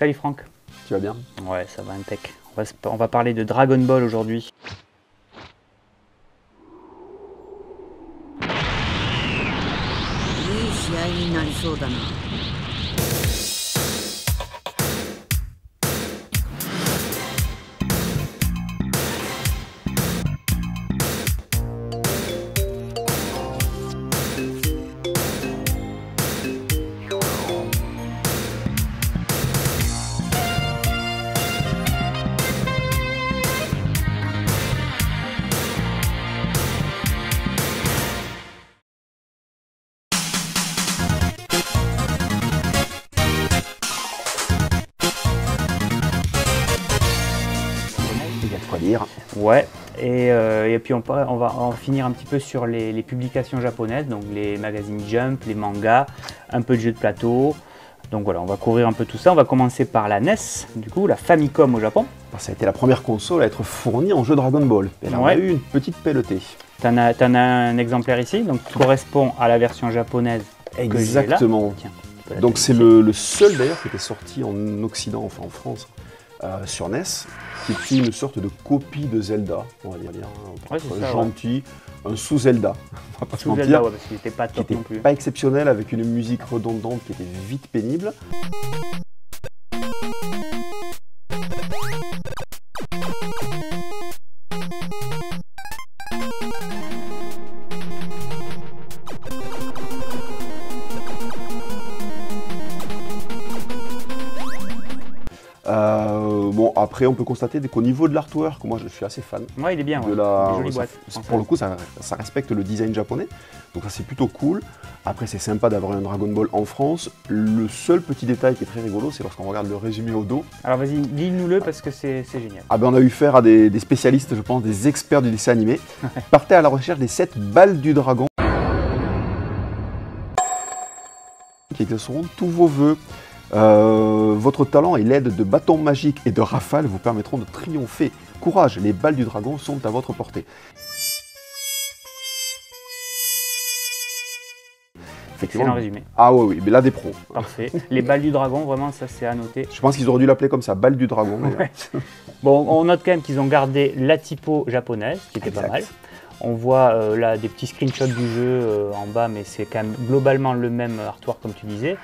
Salut Franck. Tu vas bien? Ouais, ça va impec. On va, on va parler de Dragon Ball aujourd'hui. Puis on, va en finir un petit peu sur les, les publications japonaises, donc les magazines Jump, les mangas, un peu de jeux de plateau. Donc voilà, on va couvrir un peu tout ça. On va commencer par la NES, du coup, la Famicom au Japon. Ça a été la première console à être fournie en jeu Dragon Ball. Ouais. a eu une petite pelletée. T'en as, as un exemplaire ici, donc qui correspond à la version japonaise. que j'ai là. Exactement. Tiens, Donc c'est le seul d'ailleurs qui était sorti en Occident, enfin en France, euh, sur NES, qui était une sorte de copie de Zelda, on va dire, un Ouais, ça, gentil, un sous-Zelda, on va pas se mentir, ouais, parce qu'il n'était pas qui top était non plus. pas exceptionnel avec une musique redondante qui était vite pénible. Euh, bon, après, on peut constater qu'au niveau de l'artwork, moi je suis assez fan. Ouais, il est bien, ouais. de la, ça- boîtes. ça- pour le coup, ça, ça respecte le design japonais. Donc ça, c'est plutôt cool. Après, c'est sympa d'avoir un Dragon Ball en France. Le seul petit détail qui est très rigolo, c'est lorsqu'on regarde le résumé au dos. Alors vas-y, lis-nous-le parce que c'est génial. Ah ben, on a eu faire à des, des spécialistes, je pense, des experts du dessin animé. Partez à la recherche des 7 balles du dragon. qui exauceront tous vos voeux. Euh, votre talent et l'aide de bâtons magiques et de rafales vous permettront de triompher. Courage, les balles du dragon sont à votre portée. Excellent résumé. Ah oui, oui, mais là des pros. Parfait. Les balles du dragon, vraiment, ça c'est à noter. Je pense qu'ils auraient dû l'appeler comme ça, balle du dragon. Ouais. Bon, on note quand même qu'ils ont gardé la typo japonaise, qui était pas mal. On voit euh, là des petits screenshots du jeu euh, en bas, mais c'est quand même globalement le même artwork comme tu disais.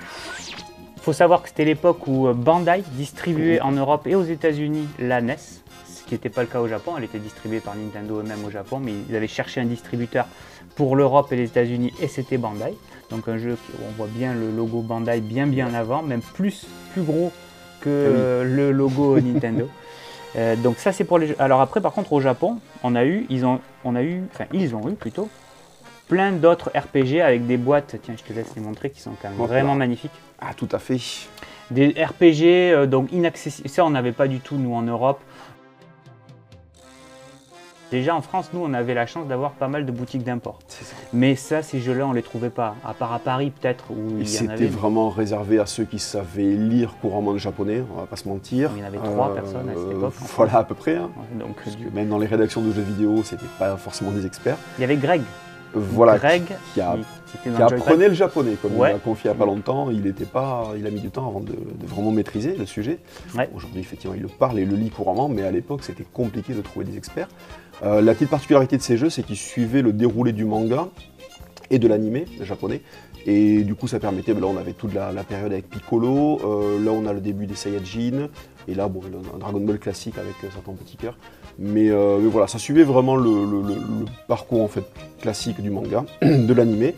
Faut savoir que c'était l'époque où euh, Bandai distribuait en Europe et aux États-Unis la NES, ce qui n'était pas le cas au Japon. Elle était distribuée par Nintendo eux-mêmes au Japon, mais ils avaient cherché un distributeur pour l'Europe et les États-Unis, et c'était Bandai. Donc un jeu où on voit bien le logo Bandai bien bien en avant, même plus, plus gros que Ah oui. le logo Nintendo. Euh, donc ça c'est pour les jeux. Alors après par contre au Japon, on a eu, ils ont, on a eu, enfin ils ont eu plutôt, plein d'autres RPG avec des boîtes, tiens je te laisse les montrer, qui sont quand même Hop là. vraiment magnifiques. Ah, tout à fait. Des RPG euh, donc inaccessibles, ça on n'avait pas du tout nous en Europe. Déjà en France, nous on avait la chance d'avoir pas mal de boutiques d'import. Mais ça, ces jeux-là, on les trouvait pas. À part à Paris peut-être, où Et c'était vraiment réservé à ceux qui savaient lire couramment le japonais, on va pas se mentir. Il y en avait trois personnes à cette époque, en Voilà, à peu près. hein. Ouais, Donc Parce que même dans les rédactions de jeux vidéo, c'était pas forcément des experts. il y avait Greg. Voilà, Greg qui a- qui qui apprenait le japonais, comme Ouais. il m'a confié il n'y a pas longtemps. Il, était pas, il a mis du temps avant de, de vraiment maîtriser le sujet. Ouais. Aujourd'hui, effectivement, il le parle et le lit couramment, mais à l'époque, c'était compliqué de trouver des experts. Euh, la petite particularité de ces jeux, c'est qu'ils suivaient le déroulé du manga et de l'animé japonais. Et du coup, ça permettait, ben là, on avait toute la, la période avec Piccolo, euh, là, on a le début des Saiyajin, et là, bon, un Dragon Ball classique avec euh, certains petits cœurs. Mais, euh, mais voilà, ça suivait vraiment le, parcours en fait classique du manga, de l'animé.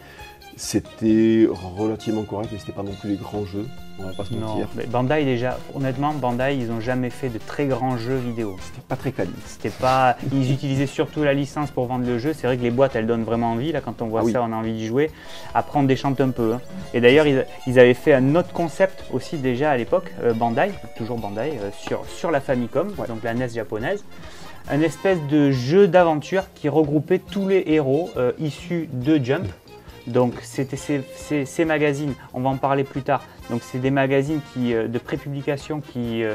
C'était relativement correct, mais c'était pas non plus les grands jeux, on va pas se Non, mentir. mais Bandai déjà, honnêtement, Bandai, ils ont jamais fait de très grands jeux vidéo. C'était pas très quali. C'était pas, ils utilisaient surtout la licence pour vendre le jeu. C'est vrai que les boîtes, elles donnent vraiment envie. Là, quand on voit Ah oui. ça, on a envie d'y jouer. Après, on déchante un peu. hein. Et d'ailleurs, ils, ils avaient fait un autre concept aussi déjà à l'époque, euh, Bandai, toujours Bandai, euh, sur, sur la Famicom, Ouais. donc la NES japonaise. Un espèce de jeu d'aventure qui regroupait tous les héros euh, issus de Jump. Donc c'était ces, ces- ces magazines, on va en parler plus tard. Donc c'est des magazines qui, euh, de prépublication qui, euh,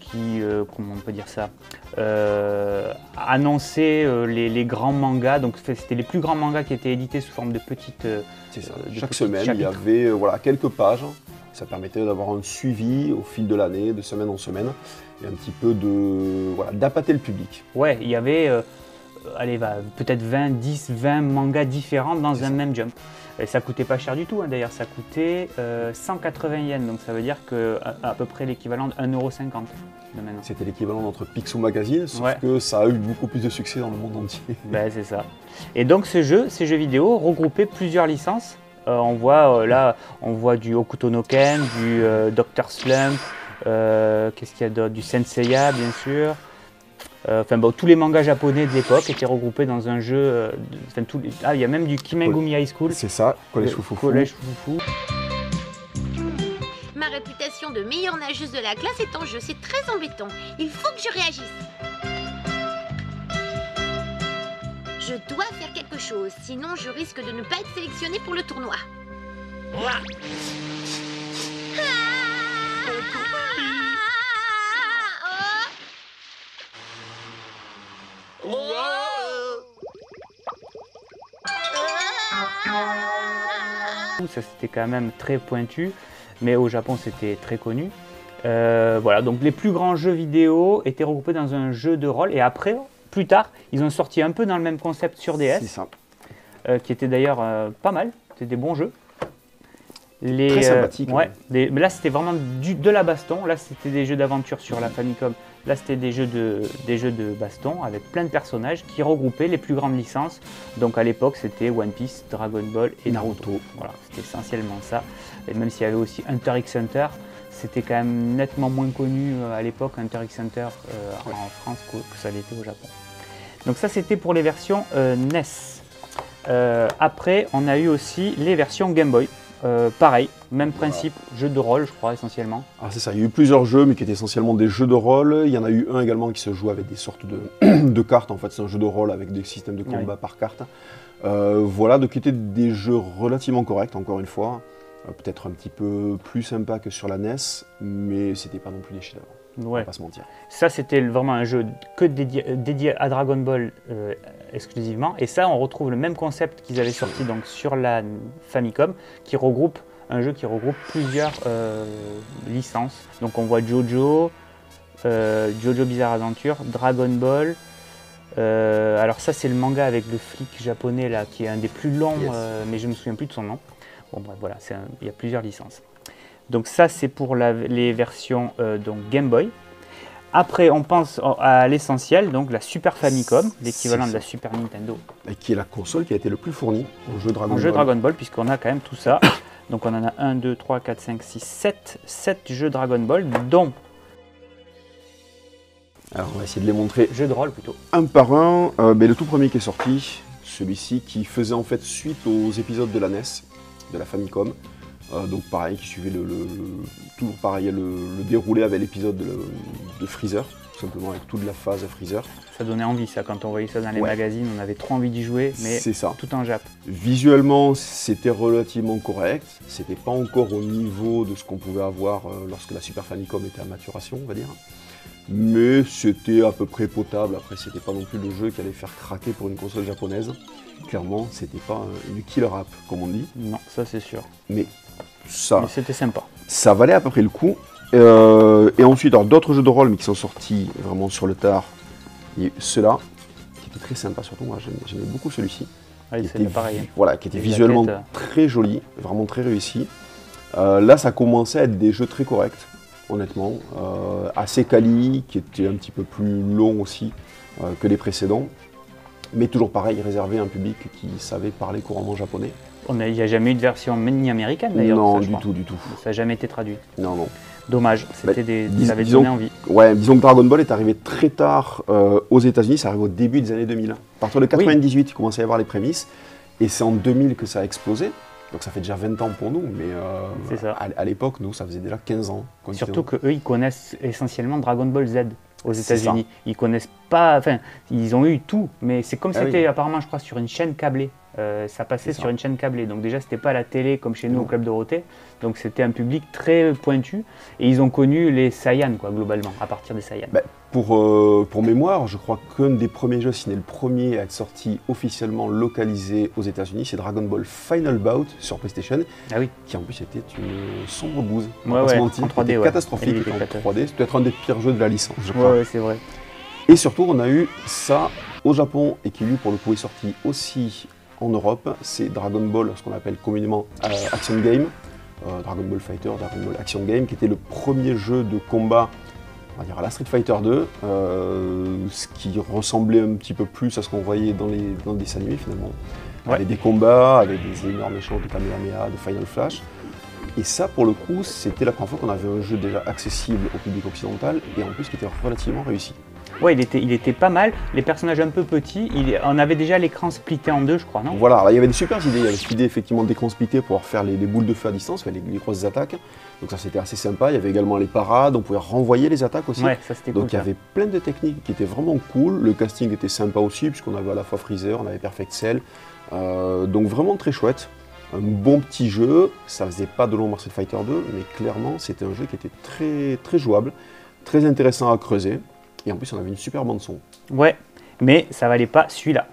qui euh, comment on peut dire ça, euh, annonçaient les, les grands mangas. Donc c'était les plus grands mangas qui étaient édités sous forme de petites. C'est ça. de Chaque semaine, il y avait voilà, quelques pages Ça permettait d'avoir un suivi au fil de l'année, de semaine en semaine, et un petit peu de voilà, d'appâter le public. Ouais, il y avait euh, allez, va, peut-être 20, 10, 20 mangas différents dans un ça. même jump. Et ça coûtait pas cher du tout, hein, d'ailleurs, ça coûtait euh, 180 yens, donc ça veut dire que à, à peu près l'équivalent de 1,50€ de maintenant. C'était l'équivalent d'entre Picsou Magazine, sauf Ouais. que ça a eu beaucoup plus de succès dans le monde entier. Ben, c'est ça. Et donc ce jeu, ces jeux vidéo regroupaient plusieurs licences. Euh, on voit euh, là, on voit du Hokuto no Ken, du euh, Dr Slump, euh, qu'est-ce qu'il y a d'autre, du Senseiya bien sûr. Euh, Enfin bon, tous les mangas japonais de l'époque étaient regroupés dans un jeu. euh, de- enfin, tous les- ah, il y a même du Kimengumi High School. C'est ça. Collège Foufou. Ma réputation de meilleure nageuse de la classe est en jeu, c'est très embêtant. Il faut que je réagisse. Je dois faire quelque chose, sinon je risque de ne pas être sélectionnée pour le tournoi. Ah Ça c'était quand même très pointu, mais au Japon c'était très connu. Euh, voilà, donc les plus grands jeux vidéo étaient regroupés dans un jeu de rôle et après, plus tard, ils ont sorti un peu dans le même concept sur DS. C'est ça. euh, qui était d'ailleurs euh, pas mal, c'était des bons jeux. Les, Très sympathique, ouais, ouais. des- mais là c'était vraiment du, de la baston, là c'était des jeux d'aventure sur la Famicom, là c'était des, jeux de- des jeux de baston avec plein de personnages qui regroupaient les plus grandes licences. Donc à l'époque c'était One Piece, Dragon Ball et Naruto. Naruto. Voilà, c'était essentiellement ça. Et même s'il y avait aussi Hunter x Hunter, c'était quand même nettement moins connu euh, à l'époque, Hunter x Hunter euh, en France que, que ça l'était au Japon. Donc ça c'était pour les versions euh, NES. Euh, après, on a eu aussi les versions Game Boy. Euh, pareil, même principe, jeu de rôle, je crois, essentiellement. Ah, c'est ça, il y a eu plusieurs jeux, mais qui étaient essentiellement des jeux de rôle. Il y en a eu un également qui se joue avec des sortes de, de cartes. En fait, c'est un jeu de rôle avec des systèmes de combat par carte. Euh, voilà, donc qui étaient des jeux relativement corrects, encore une fois. Euh, Peut-être un petit peu plus sympa que sur la NES, mais c'était pas non plus des chefs-d'œuvre. On Ouais. va pas se mentir. Ça, c'était vraiment un jeu que dédié, dédié à Dragon Ball exclusivement. Et ça, on retrouve le même concept qu'ils avaient sorti donc, sur la Famicom, qui regroupe un jeu qui regroupe plusieurs euh, licences. Donc on voit Jojo, euh, Jojo Bizarre Adventure, Dragon Ball. Euh, alors ça, c'est le manga avec le flic japonais là, qui est un des plus longs, Yes. mais je me souviens plus de son nom. Bon bref, voilà, il y a plusieurs licences. Donc ça, c'est pour la- les versions donc Game Boy. Après, on pense à l'essentiel, donc la Super Famicom, l'équivalent de la. Super Nintendo Et qui est la console qui a été le plus fournie au jeu Dragon en jeu Ball. Dragon Ball, puisqu'on a quand même tout ça. Donc on en a 1, 2, 3, 4, 5, 6, 7, 7 jeux Dragon Ball, dont Alors, on va essayer de les montrer jeux de rôle plutôt. un par un. Euh, mais le tout premier qui est sorti, celui-ci qui faisait en fait suite aux épisodes de la NES, de la Famicom. Euh, donc pareil, qui suivait le, le- le- toujours pareil, le, le déroulé avec l'épisode de, de Freezer, tout simplement avec toute la phase Freezer. Ça donnait envie ça, quand on voyait ça dans les Ouais. magazines, on avait trop envie d'y jouer, mais C'est ça. tout en Jap. Visuellement, c'était relativement correct. C'était pas encore au niveau de ce qu'on pouvait avoir euh, lorsque la Super Famicom était à maturation, on va dire. Mais c'était à peu près potable. Après, c'était pas non plus le jeu qui allait faire craquer pour une console japonaise. Clairement, c'était pas euh, une killer app, comme on dit. Non, ça c'est sûr. Mais ça, c'était sympa. ça valait à peu près le coup. Euh, et ensuite, alors d'autres jeux de rôle, mais qui sont sortis vraiment sur le tard. Il y a eu ceux-là, qui était très sympa, surtout moi, j'aimais beaucoup celui-ci Ouais, qui était, pareil. hein. voilà, qui était Les visuellement jaquettes, très joli, vraiment très réussi. Euh, là, ça commençait à être des jeux très corrects, honnêtement, euh, assez quali, qui étaient un petit peu plus longs aussi euh, que les précédents, mais toujours pareil, réservé à un public qui savait parler couramment japonais. Il n'y a jamais eu de version ni américaine d'ailleurs. Non, ça, du crois. tout, du tout. Ça n'a jamais été traduit. Non, non. Dommage, c'était Bah, des, dis- ça avait disons- donné envie. Ouais, disons que Dragon Ball est arrivé très tard euh, aux États-Unis, ça arrive au début des années 2000. À partir de 98, il commençait à y avoir les prémices, et c'est en 2000 que ça a explosé. Donc ça fait déjà 20 ans pour nous, mais euh, C'est ça. à, à l'époque, nous, ça faisait déjà 15 ans. Surtout qu'eux, ils connaissent essentiellement Dragon Ball Z aux États-Unis. Ils connaissent pas, enfin, ils ont eu tout, mais c'est comme Ah c'était oui. apparemment, je crois, sur une chaîne câblée. euh, ça passait sur ça. une chaîne câblée. Donc déjà, c'était pas à la télé comme chez nous Non. au Club Dorothée. Donc c'était un public très pointu. Et ils ont connu les Saiyans, quoi, globalement, à partir des Saiyans. Bah, Pour, euh, pour mémoire, je crois qu'un des premiers jeux, si n'est le premier à être sorti officiellement localisé aux États-Unis, c'est Dragon Ball Final Bout sur PlayStation, Ah oui, qui en plus était une sombre bouse. Ouais, ouais, mentir, en 3D, était ouais. catastrophique en cata. 3D. C'est peut-être un des pires jeux de la licence, je crois. ouais, c'est vrai. Et surtout, on a eu ça au Japon et qui lui, pour le coup, est sorti aussi en Europe. C'est Dragon Ball, ce qu'on appelle communément euh, Action Game, euh, Dragon Ball Fighter, Dragon Ball Action Game, qui était le premier jeu de combat, on va dire à la Street Fighter 2, euh, ce qui ressemblait un petit peu plus à ce qu'on voyait dans les, dans les dessins animés finalement. Ouais. Avec des combats, avec des énormes échanges de Kamehameha, de Final Flash. Et ça, pour le coup, c'était la première fois qu'on avait un jeu déjà accessible au public occidental et en plus qui était relativement réussi. Ouais, il était, il était pas mal. Les personnages un peu petits. Il, on avait déjà l'écran splitté en deux, je crois, non? Voilà, alors, il y avait des super idées. Il y avait cette idée effectivement d'écran splitté pour pouvoir faire les, les boules de feu à distance, faire les, les grosses attaques. Donc ça c'était assez sympa. Il y avait également les parades, on pouvait renvoyer les attaques aussi. Ouais, ça c'était cool. Donc il y ça. avait plein de techniques qui étaient vraiment cool. Le casting était sympa aussi, puisqu'on avait à la fois Freezer, on avait Perfect Cell. Euh, donc vraiment très chouette. Un bon petit jeu. Ça faisait pas de long Marcel Fighter 2, mais clairement c'était un jeu qui était très, très jouable, très intéressant à creuser. Et en plus on avait une super bande son. Ouais, mais ça valait pas celui-là.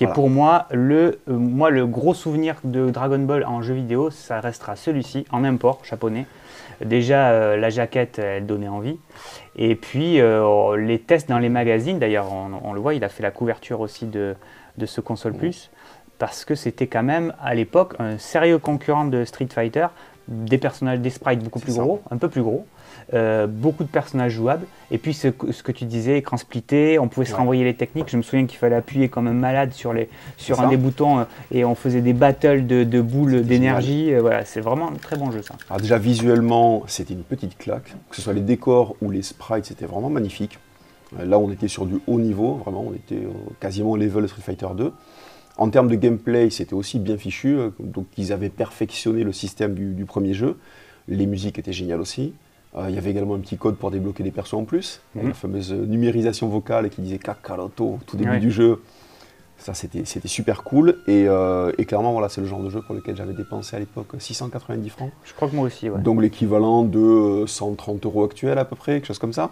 Qui est pour moi le, euh, moi le gros souvenir de Dragon Ball en jeu vidéo, ça restera celui-ci en import japonais. Déjà euh, la jaquette elle donnait envie et puis euh, les tests dans les magazines, d'ailleurs on, on le voit, il a fait la couverture aussi de, de ce console plus parce que c'était quand même à l'époque un sérieux concurrent de Street Fighter, des personnages, des sprites beaucoup plus ça. gros, un peu plus gros. Euh, beaucoup de personnages jouables, et puis ce, que- ce que tu disais, écran splitté, on pouvait se Ouais. renvoyer les techniques. Je me souviens qu'il fallait appuyer comme un malade sur, les, sur un des boutons euh, et on faisait des battles de, de boules d'énergie. Euh, Voilà, c'est vraiment un très bon jeu ça. Alors déjà visuellement, c'était une petite claque, que ce soit les décors ou les sprites, c'était vraiment magnifique. Là, on était sur du haut niveau, vraiment, on était quasiment au level de Street Fighter 2. En termes de gameplay, c'était aussi bien fichu, donc ils avaient perfectionné le système du, du premier jeu. Les musiques étaient géniales aussi. Euh, il y avait également un petit code pour débloquer des persos en plus, Mhm. la fameuse numérisation vocale qui disait Kakaroto au tout début Ouais. du jeu. Ça, c'était super cool. Et, euh, et clairement, voilà, c'est le genre de jeu pour lequel j'avais dépensé à l'époque 690 francs. Je crois que moi aussi, ouais. Donc l'équivalent de euh, 130 euros actuels à peu près, quelque chose comme ça,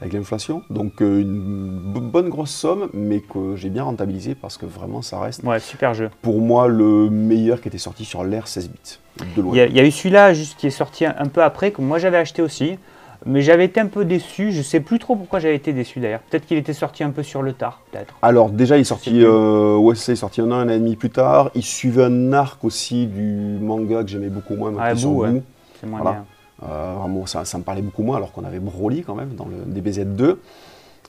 avec l'inflation. Donc euh, une bonne grosse somme, mais que j'ai bien rentabilisé parce que vraiment ça reste Ouais, super jeu. pour moi le meilleur qui était sorti sur l'ère 16 bits. De loin. Il y, y a eu celui-là juste qui est sorti un, un peu après, que moi j'avais acheté aussi, mais j'avais été un peu déçu. Je sais plus trop pourquoi j'avais été déçu d'ailleurs. Peut-être qu'il était sorti un peu sur le tard, peut-être. Alors déjà il est sorti, euh, ouais, c'est sorti un an, un an et demi plus tard. Il suivait un arc aussi du manga que j'aimais beaucoup moins, Ah, est Boo, ouais. C'est moins Voilà. bien. Euh, vraiment, ça, ça me parlait beaucoup moins, alors qu'on avait Broly quand même dans le DBZ2.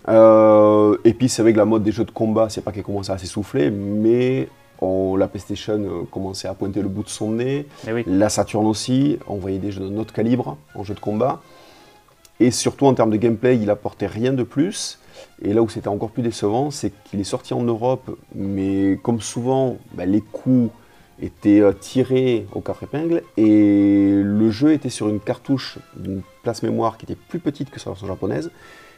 Euh, et puis c'est vrai que la mode des jeux de combat, c'est pas qu'elle commençait à s'essouffler, mais on- la PlayStation euh, commençait à pointer le bout de son nez. Oui. La Saturn aussi, on voyait des jeux d'un autre calibre en jeu de combat. Et surtout en termes de gameplay, il apportait rien de plus. Et là où c'était encore plus décevant, c'est qu'il est sorti en Europe, mais comme souvent, bah, les coups étaient euh, tirés au quatre épingles et le jeu était sur une cartouche d'une place mémoire qui était plus petite que sa version japonaise.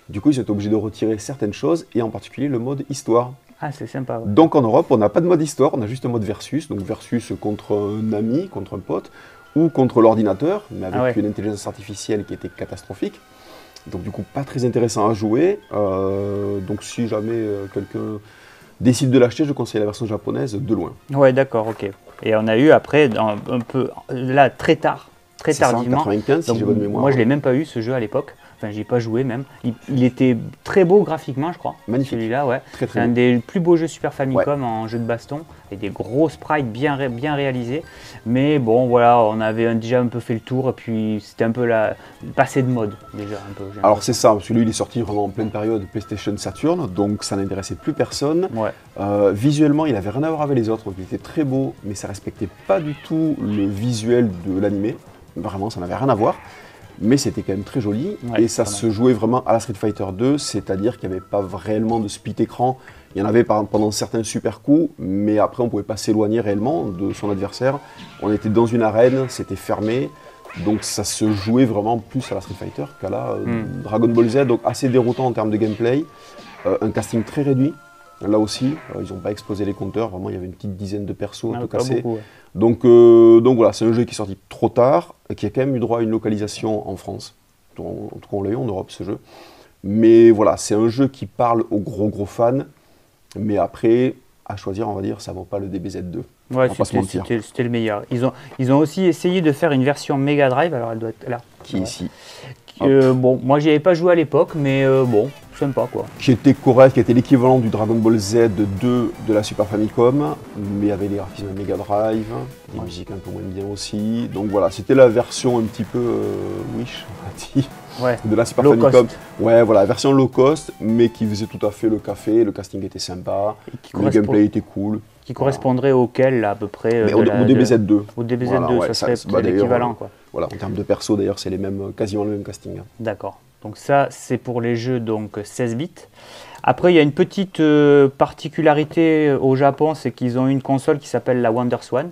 Du coup, ils étaient obligés de retirer certaines choses et en particulier le mode histoire. Ah, c'est sympa. ouais. Donc en Europe, on n'a pas de mode histoire, on a juste un mode versus, donc versus contre un ami, contre un pote, ou contre l'ordinateur, mais avec Ah ouais. une intelligence artificielle qui était catastrophique. Donc du coup, pas très intéressant à jouer. Euh, donc si jamais euh, quelqu'un décide de l'acheter, je conseille la version japonaise de loin. Ouais, d'accord, ok. Et on a eu après, un peu, là, très tard, très tardivement. 95, si Donc, j'ai bonne mémoire. moi, je l'ai même pas eu ce jeu à l'époque. Enfin, j'y ai pas joué même. Il, il était très beau graphiquement, je crois. Magnifique. Celui-là, ouais. Très C'est un des plus beaux jeux Super Famicom en jeu de baston, avec des gros sprites bien, ré- bien réalisés. Mais bon, voilà, on avait déjà un peu fait le tour, et puis c'était un peu la passé de mode déjà. Un peu, j'ai Alors c'est ça, parce que lui il est sorti vraiment en pleine période PlayStation Saturn, donc ça n'intéressait plus personne. Ouais. Euh, visuellement, il avait rien à voir avec les autres, donc il était très beau, mais ça respectait pas du tout le visuel de l'animé. Vraiment, ça n'avait rien à voir. Mais c'était quand même très joli Ouais, et ça se jouait vraiment à la Street Fighter 2, c'est-à-dire qu'il n'y avait pas réellement de split écran. Il y en avait pendant certains super coups, mais après on pouvait pas s'éloigner réellement de son adversaire. On était dans une arène, c'était fermé, donc ça se jouait vraiment plus à la Street Fighter qu'à la euh, Hmm. Dragon Ball Z, donc assez déroutant en termes de gameplay. Euh, un casting très réduit, là aussi, euh, ils n'ont pas explosé les compteurs, vraiment il y avait une petite dizaine de persos Ah, pas cassés. beaucoup, ouais. Donc, euh, donc voilà, c'est un jeu qui est sorti trop tard, qui a quand même eu droit à une localisation en France. En, en tout cas, on l'a eu en Europe ce jeu. Mais voilà, c'est un jeu qui parle aux gros gros fans. Mais après, à choisir, on va dire, ça vaut pas le DBZ2. Ouais, c'était- le meilleur. Ils ont, ils ont aussi essayé de faire une version Mega Drive, alors elle doit être là. Qui Ouais. ici, Euh, bon, moi j'y avais pas joué à l'époque, mais euh, bon, sympa quoi. qui était correct, qui était l'équivalent du Dragon Ball Z 2 de la Super Famicom, mais avec les graphismes Mega Drive, les Ouais. musiques un peu moins bien aussi. Donc voilà, c'était la version un petit peu euh, Wish, on va dire, Ouais. de la Super Low Famicom. cost. Ouais, voilà, version low cost, mais qui faisait tout à fait le café, le casting était sympa, le gameplay était cool. qui correspondrait auquel là, à peu près euh, Mais au, la- au de- DBZ2. au DBZ2, Voilà, ouais, ça ça- serait bah, l'équivalent euh, quoi. Voilà, en termes de perso d'ailleurs, c'est les mêmes, quasiment le même casting. hein. D'accord. Donc ça, c'est pour les jeux donc 16 bits. Après, il y a une petite euh, particularité euh, au Japon, c'est qu'ils ont une console qui s'appelle la WonderSwan.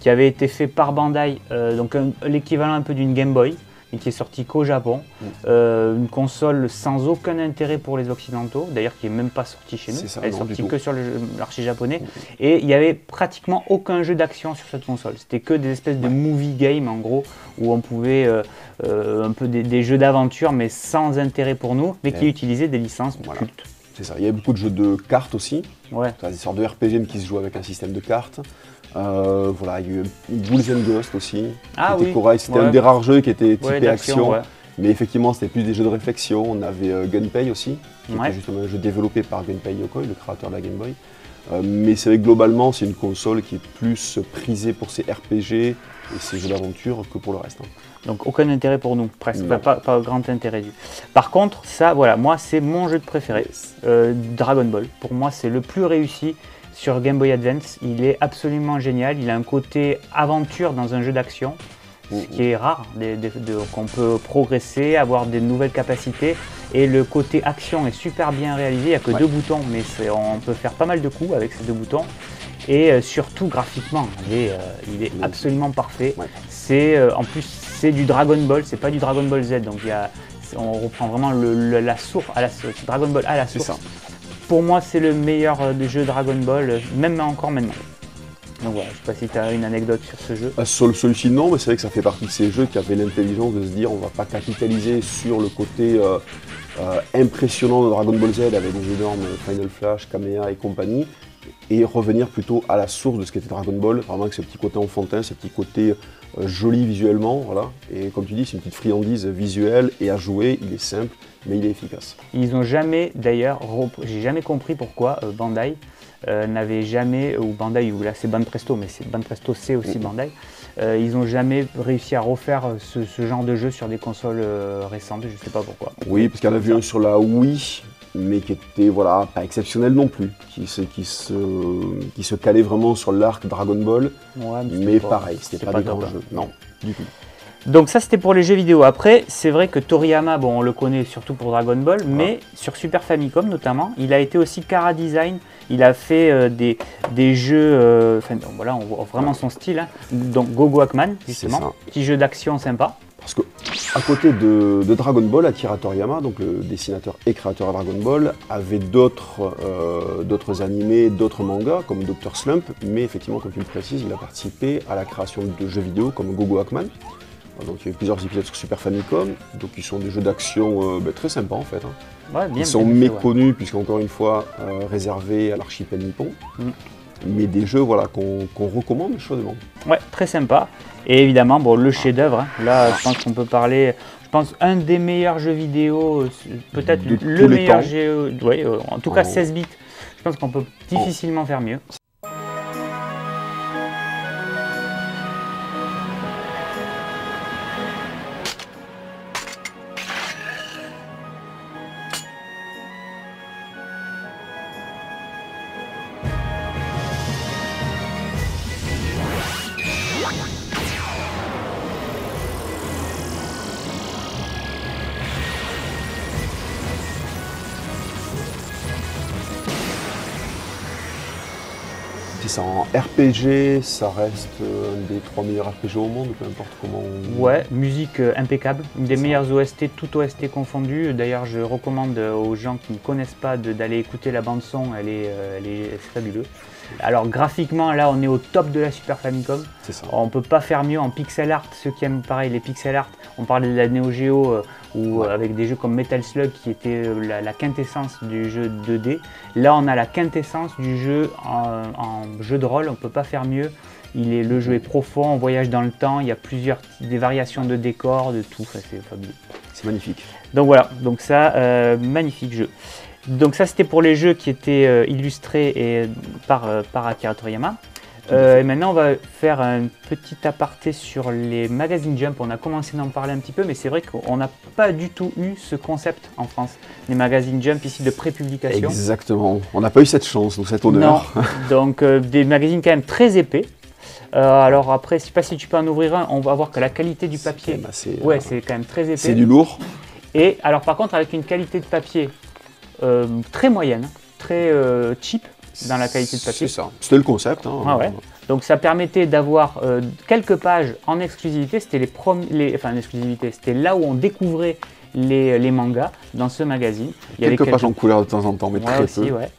qui avait été fait par Bandai, euh, donc l'équivalent un peu d'une Game Boy, mais qui est sorti qu'au Japon. Mm. Euh, une console sans aucun intérêt pour les Occidentaux, d'ailleurs qui n'est même pas sortie chez nous. Ça, Elle est sortie que sur l'archi japonais. Et il n'y avait pratiquement aucun jeu d'action sur cette console. C'était que des espèces de movie game en gros, où on pouvait euh, euh, un peu des, des jeux d'aventure, mais sans intérêt pour nous, mais qui Ouais. utilisaient des licences Voilà. cultes. C'est ça. Il y avait beaucoup de jeux de cartes aussi, Ouais. Des sortes de RPG mais qui se jouent avec un système de cartes. Euh, voilà, il y a eu Ghouls and Ghosts aussi, Ah oui. C'était ouais. un des rares jeux qui était typé Ouais, action, ouais. mais effectivement c'était plus des jeux de réflexion. On avait euh, Gunpei aussi, qui était justement un jeu développé par Gunpei Yokoi, le créateur de la Game Boy. Euh, mais c'est vrai que globalement c'est une console qui est plus prisée pour ses RPG et ses jeux d'aventure que pour le reste. hein. Donc aucun intérêt pour nous, presque, pas, pas grand intérêt du. Par contre, ça, voilà, moi c'est mon jeu de préféré, Dragon Ball. Pour moi, c'est le plus réussi sur Game Boy Advance. Il est absolument génial. Il a un côté aventure dans un jeu d'action, ce qui est rare, qu'on peut progresser, avoir des nouvelles capacités. Et le côté action est super bien réalisé. Il n'y a que Ouais. deux boutons, mais on peut faire pas mal de coups avec ces deux boutons. Et euh, surtout graphiquement, il est, euh, il est Magnifique. absolument parfait. Ouais. C'est euh, en plus c'est du Dragon Ball, c'est pas du Dragon Ball Z, donc il y a, on reprend vraiment le- le- la source, à la, Dragon Ball à la source. Pour moi, c'est le meilleur euh, des jeux Dragon Ball, euh, même encore maintenant. Donc voilà, je sais pas si tu as une anecdote sur ce jeu. Ah, Sur celui-ci, non, mais c'est vrai que ça fait partie de ces jeux qui avaient l'intelligence de se dire on va pas capitaliser sur le côté euh, euh, impressionnant de Dragon Ball Z avec des énormes Final Flash, Kamea et compagnie, et revenir plutôt à la source de ce qu'était Dragon Ball, vraiment avec ce petit côté enfantin, ce petit côté euh, joli visuellement, voilà. Et comme tu dis, c'est une petite friandise visuelle et à jouer, il est simple, mais il est efficace. Ils ont jamais, d'ailleurs, j'ai jamais compris pourquoi euh, Bandai euh, n'avait jamais, ou Bandai, ou là c'est Banpresto, mais c'est Banpresto c'est aussi Mhm. Bandai, ils ont jamais réussi à refaire ce, ce genre de jeu sur des consoles récentes, je sais pas pourquoi. Oui, parce qu'il y en a vu un sur la Wii, mais qui était voilà, pas exceptionnel non plus, qui se, qui se, qui se calait vraiment sur l'arc Dragon Ball, Ouais, mais pas- pareil, c'était pas, des top, grands hein. jeux. Non, du tout. Donc ça c'était pour les jeux vidéo. Après, c'est vrai que Toriyama, bon on le connaît surtout pour Dragon Ball, mais sur Super Famicom notamment, il a été aussi Cara Design. Il a fait euh, des, des jeux, euh, enfin voilà, on voit vraiment son style. hein. Donc Gogo Hackman, justement, petit jeu d'action sympa. Parce que à côté de, de Dragon Ball, Akira Toriyama, donc le dessinateur et créateur de Dragon Ball, avait d'autres euh, d'autres animés, d'autres mangas comme Dr Slump, mais effectivement, comme tu le précises, il a participé à la création de jeux vidéo comme Gogo Hackman. Donc il y a eu plusieurs épisodes sur Super Famicom, donc ils sont des jeux d'action euh, ben, très sympas en fait. hein. Ouais, bien, Ils sont bien fait, ouais. méconnus puisqu'encore une fois euh, réservés à l'archipel nippon, Mm. Mais des jeux voilà, qu'on qu'on recommande chaudement. Ouais, très sympa. Et évidemment, bon, le chef-d'œuvre. hein. Là, je pense qu'on peut parler. Je pense un des meilleurs jeux vidéo, peut-être le meilleur jeu. ouais, en tout cas, En- 16 bits. Je pense qu'on peut difficilement faire mieux. Si c'est en RPG, ça reste euh, un des trois meilleurs RPG au monde, peu importe comment. on- Ouais, musique euh, impeccable, une des meilleures OST, tout OST confondu. D'ailleurs, je recommande euh, aux gens qui ne connaissent pas d'aller écouter la bande son, elle est, elle est fabuleux. Alors graphiquement, là, on est au top de la Super Famicom. C'est ça. On peut pas faire mieux en pixel art. Ceux qui aiment pareil les pixel art, on parlait de la Neo Geo ou euh, avec des jeux comme Metal Slug qui était euh, la, la quintessence du jeu 2D. Là, on a la quintessence du jeu en, en jeu de rôle. On peut pas faire mieux. Il est, le jeu est profond, on voyage dans le temps. Il y a plusieurs des variations de décors, de tout. Enfin, c'est fabuleux. C'est magnifique. Donc voilà, donc ça, euh, magnifique jeu. Donc ça, c'était pour les jeux qui étaient euh, illustrés et, par, euh, par Akira Toriyama. Euh, et maintenant, on va faire un petit aparté sur les magazines Jump. On a commencé d'en parler un petit peu, mais c'est vrai qu'on n'a pas du tout eu ce concept en France. Les magazines Jump ici de prépublication. Exactement. On n'a pas eu cette chance, donc cet Non, honneur. donc euh, des magazines quand même très épais. Euh, alors après, je sais pas si tu peux en ouvrir un, on va voir que la qualité du papier, assez, ouais, c'est quand même très épais. c'est du lourd. Et alors par contre avec une qualité de papier très moyenne, très cheap dans la qualité de papier. C'est ça. C'était le concept. hein. Ah ouais. Donc ça permettait d'avoir euh, quelques pages en exclusivité. C'était les premiers, enfin en exclusivité, c'était là où on découvrait les, les mangas dans ce magazine. Il y avait Quelques pages en couleur de temps en temps, mais Ouais, très aussi, peu. ouais.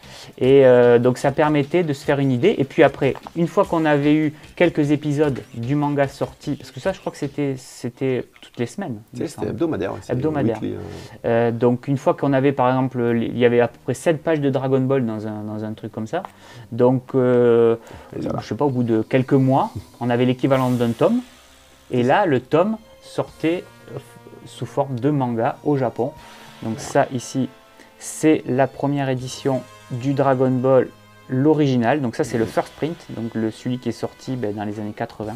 Et euh, donc ça permettait de se faire une idée. Et puis après, une fois qu'on avait eu quelques épisodes du manga sorti, parce que ça, je crois que c'était c'était toutes les semaines. C'était hebdomadaire. Hebdomadaire. weekly, euh. Euh, donc une fois qu'on avait par exemple, il y avait à peu près 7 pages de Dragon Ball dans un, dans un truc comme ça. Donc euh, je sais pas, au bout de quelques mois, on avait l'équivalent d'un tome. Et là, le tome sortait sous forme de manga au Japon. Donc ça ici, c'est la première édition du Dragon Ball, l'original. Donc ça c'est le first print, donc le, celui qui est sorti ben, dans les années 80.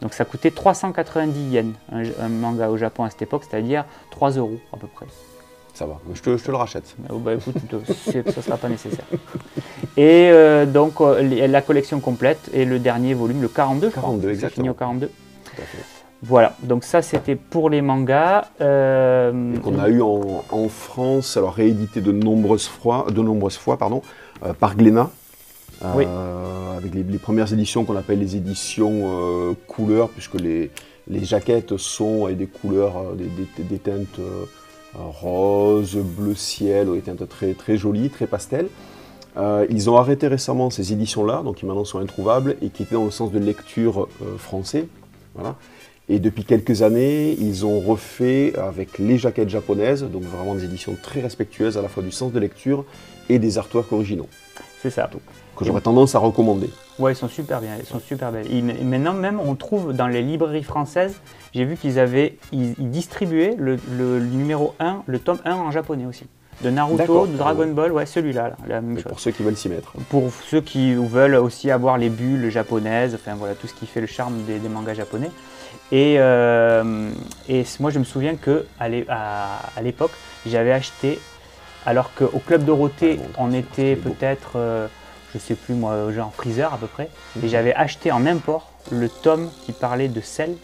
Donc ça coûtait 390 yens, un, un manga au Japon à cette époque, c'est-à-dire 3 euros à peu près. Ça va. Je te, je te le rachète. Oh, bah écoute, c'est- ça ne sera pas nécessaire. Et euh, donc euh, la collection complète et le dernier volume, le 42, je crois. 42, exactement. fini au 42. Voilà, donc ça c'était pour les mangas. Euh, qu'on a eu en, en France, alors réédité de nombreuses fois, de nombreuses fois pardon, euh, par Glénat. euh, Oui. Avec les, les premières éditions qu'on appelle les éditions couleurs, puisque les, les jaquettes sont avec des couleurs, des, des- des teintes rose, bleu ciel, des teintes très, très jolies, très pastel. Ils ont arrêté récemment ces éditions-là, donc qui maintenant sont introuvables, et qui étaient dans le sens de lecture français. Voilà. Et depuis quelques années, ils ont refait avec les jaquettes japonaises, donc vraiment des éditions très respectueuses à la fois du sens de lecture et des artworks originaux, C'est ça. que j'aurais tendance à recommander. Ouais, ils sont super bien, ils sont super belles. Maintenant même, on trouve dans les librairies françaises, j'ai vu qu'ils avaient, ils, ils distribuaient le, le numéro 1, le tome 1 en japonais aussi. De Naruto, de Dragon Ball, ouais, celui-là, là, la même Mais chose. pour ceux qui veulent s'y mettre. pour ceux qui veulent aussi avoir les bulles japonaises, enfin voilà tout ce qui fait le charme des, des mangas japonais. Et, euh, et moi je me souviens que à l'époque j'avais acheté, alors qu'au Club Dorothée Ah bon, on était peut-être, euh, je sais plus moi, genre freezer à peu près, Mhm. et j'avais acheté en import le tome qui parlait de sel.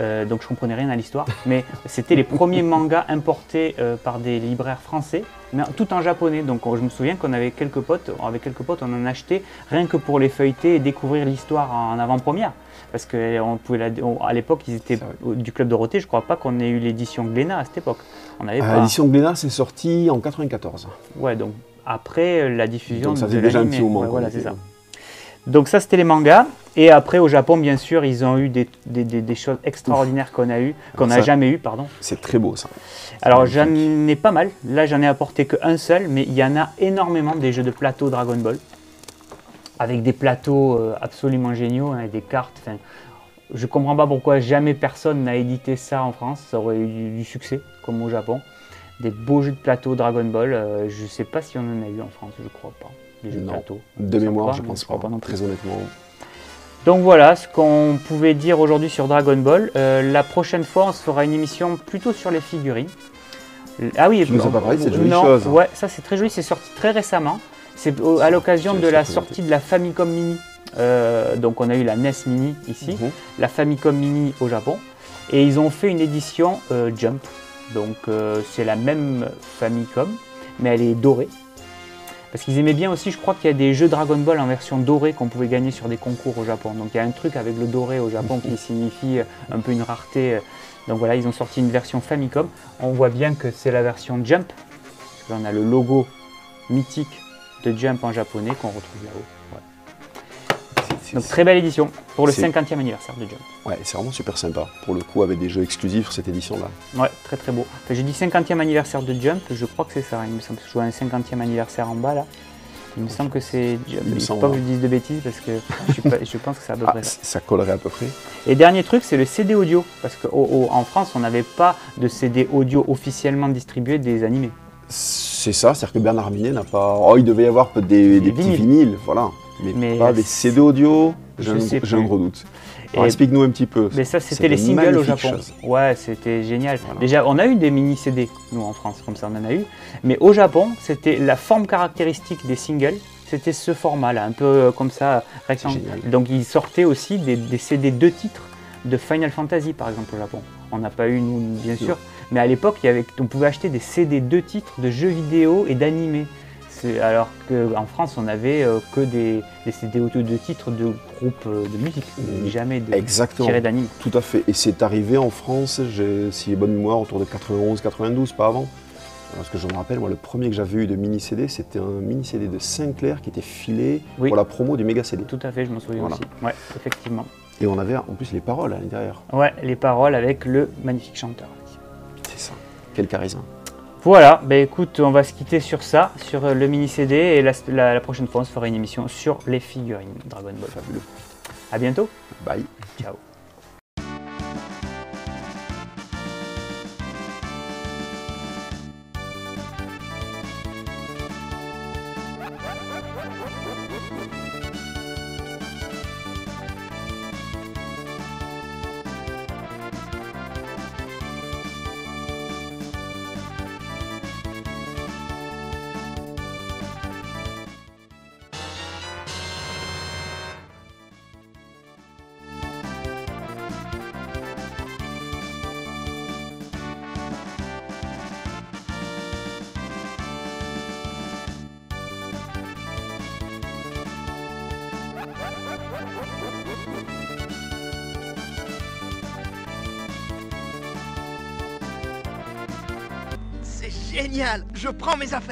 Euh, donc je comprenais rien à l'histoire, mais c'était les premiers mangas importés euh, par des libraires français, mais tout en japonais. Donc on- je me souviens qu'on avait quelques potes, avec quelques potes, on en achetait rien que pour les feuilleter et découvrir l'histoire en avant-première. Parce qu'à l'époque, ils étaient C'est vrai. au- du Club Dorothée, je crois pas qu'on ait eu l'édition Glénat à cette époque. On avait Euh, pas. L'édition Glénat, c'est sorti en 94. Ouais, donc après euh, la diffusion Donc ça de déjà un petit moment. Ouais, qu'on voilà, c'est ça. Donc ça, c'était les mangas. Et après, au Japon, bien sûr, ils ont eu des, des- des- des choses extraordinaires qu'on a eu, qu'on n'a jamais eu, pardon. C'est très beau ça. Alors j'en ai pas mal. Là, j'en ai apporté qu'un seul, mais il y en a énormément des jeux de plateau Dragon Ball, avec des plateaux euh, absolument géniaux, hein, des cartes. enfin, je comprends pas pourquoi jamais personne n'a édité ça en France. Ça aurait eu du, du succès, comme au Japon. Des beaux jeux de plateau Dragon Ball. euh, je sais pas si on en a eu en France, je crois pas. Des jeux de plateau. De mémoire, croit, je pense pas. pas non plus. Très honnêtement. Donc voilà ce qu'on pouvait dire aujourd'hui sur Dragon Ball. Euh, la prochaine fois, on se fera une émission plutôt sur les figurines. Ah oui, Tu nous as pas parlé de cette jolie non, chose. Ouais, ça c'est très joli, c'est sorti très récemment. C'est à l'occasion de la sortie de la Famicom Mini. Euh, donc on a eu la NES Mini ici, Mhm. la Famicom Mini au Japon. Et ils ont fait une édition euh, Jump. Donc euh, c'est la même Famicom, mais elle est dorée. Parce qu'ils aimaient bien aussi, je crois qu'il y a des jeux Dragon Ball en version dorée qu'on pouvait gagner sur des concours au Japon. Donc il y a un truc avec le doré au Japon qui signifie euh, un peu une rareté. Donc voilà, ils ont sorti une version Famicom. On voit bien que c'est la version Jump. Parce que là, on a le logo mythique de Jump en japonais qu'on retrouve là-haut. Ouais. Donc très belle édition pour le C'est- 50e anniversaire de Jump. Ouais, c'est vraiment super sympa. Pour le coup, avec des jeux exclusifs cette édition-là. Ouais, très très beau. Enfin, j'ai dit 50e anniversaire de Jump, je crois que c'est ça. Il me semble que je vois un 50e anniversaire en bas là. Il me semble que c'est Jump. Il faut semble, pas que je dise de bêtises parce que je, suis pas- je pense que c'est à peu Ah, près ça. c- ça collerait à peu près. Et dernier truc, c'est le CD audio. Parce qu'en France, on n'avait pas de CD audio officiellement distribué des animés. C'est ça, c'est-à-dire que Bernard Minet n'a pas. Oh, il devait y avoir peut-être des, des petits vinyles. voilà. Mais, Mais, pas des CD audio. J'ai je un, gros doute. Explique-nous un petit peu. Mais ça, c'était les singles au Japon. choses. Ouais, c'était génial. Voilà. Déjà, on a eu des mini CD, nous en France, comme ça on en a eu. Mais au Japon, c'était la forme caractéristique des singles, c'était ce format-là, un peu euh, comme ça, rectangle. Donc ils sortaient aussi des, des CD deux titres de Final Fantasy, par exemple, au Japon. On n'a pas eu, nous, bien sûr. Mais à l'époque, on pouvait acheter des CD deux titres de jeux vidéo et d'animés. Alors qu'en France, on n'avait euh, que des, des CD audio de titres de groupes euh, de musique, Mm. jamais de Exactement. tirés d'anime. Tout à fait. Et c'est arrivé en France, si j'ai bonne mémoire, autour de 91-92, pas avant. Parce que je me rappelle, moi, le premier que j'avais eu de mini CD, c'était un mini CD de Sinclair qui était filé Oui. pour la promo du méga CD. Tout à fait, je m'en souviens Voilà. aussi. Ouais, effectivement. Et on avait en plus les paroles à l'intérieur. Ouais, les paroles avec le magnifique chanteur. Quel charisme. Voilà, bah écoute, on va se quitter sur ça, sur euh, le mini CD, et la, la- la prochaine fois, on se fera une émission sur les figurines Dragon Ball. Fabuleux. À bientôt, Bye. ciao. Génial. Je prends mes affaires